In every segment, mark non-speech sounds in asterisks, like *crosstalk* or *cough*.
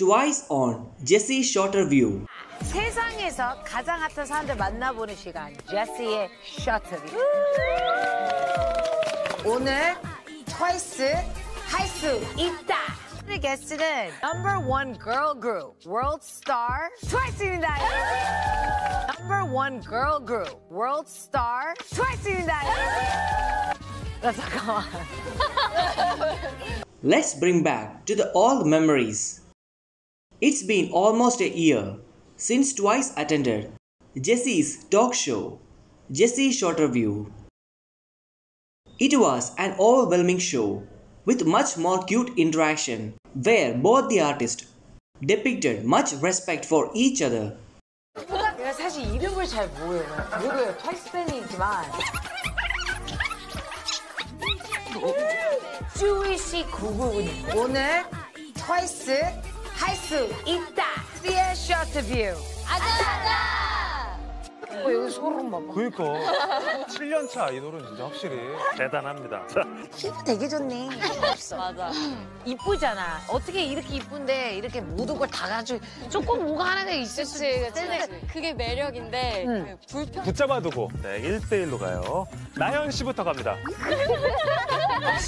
Twice on Jessi Shorter View. 세상에서 가장 핫한 사람들 만나보는 시간 Jessi의 Shorter 오늘 Twice 할수 있다. 오늘 게스트는 Number One Girl Group World Star Twice입니다. Number One Girl Group World Star Twice입니다. 나 잠깐만. Let's bring back to the old memories. It's been almost a year since twice attended Jessi's talk show, Jessi Showterview. It was an overwhelming show with much more cute interaction where both the artists depicted much respect for each other. 오늘 할 수 있다 Dear Short View 아자 아자. 어, 여기 소름 막 *laughs* 그니까 7년차 아이돌은 진짜 확실히 대단합니다. 자, 피부 되게 좋네 *laughs* 맞아. 이쁘잖아 어떻게 이렇게 이쁜데 이렇게 모든 걸 다 가지고 조금 뭐가 하나가 있을 수 그치. 그게 매력인데 응. 그 불편. 붙잡아두고 네, 1대1로 가요. 나연 씨부터 갑니다. *laughs*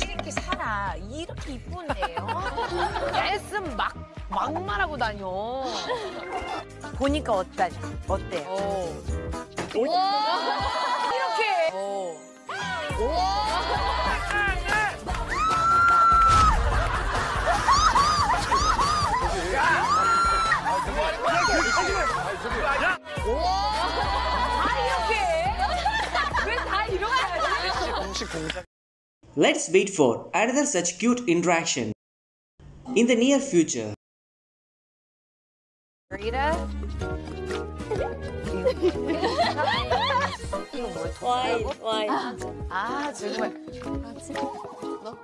이렇게 살아 이렇게 이쁜데 어? 레슨 막 막말하고 다녀 보니까 어떠냐 어때 오. 이렇게 오. 다 이렇게 왜 다 이렇게 공식 공작. Let's wait for another such cute interaction in the near future. 리다 이거 뭐야 와인 와인. 아 정말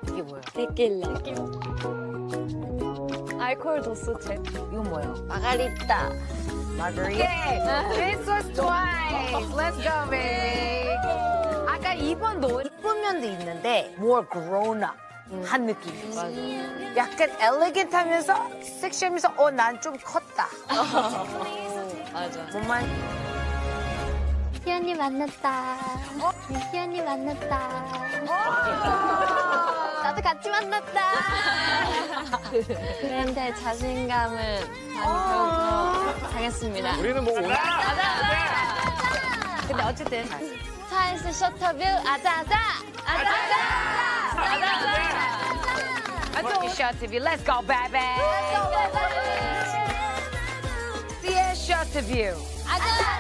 이게 뭐야 데킬라. 알코올 도수제. 이거 뭐야 마가리타. 마그리 Okay, this was twice. Let's go, baby. 아까 2번도 이쁜 면도 있는데 more grown up 한 느낌. 맞아. 약간 엘레겐트하면서 섹시하면서 어 난 좀 컸다. 맞아. 정말 희연이 만났다. 희연이 만났다. 나도 같이 만났다. 그런데 자신감을 많이 하겠습니다. 우리는 뭐 오늘 근데 어쨌든 차이스 셔터뷰 아자아자 아자아자 아자아자 Shot TV. Let's go, baby. Let's go, baby. Yes, Shot TV. I got